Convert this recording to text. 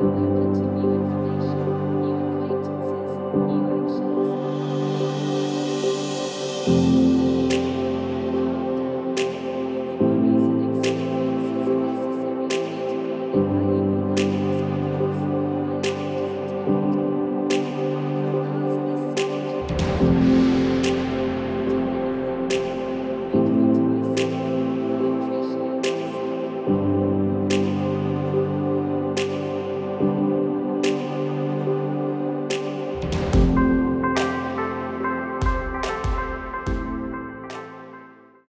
are open to new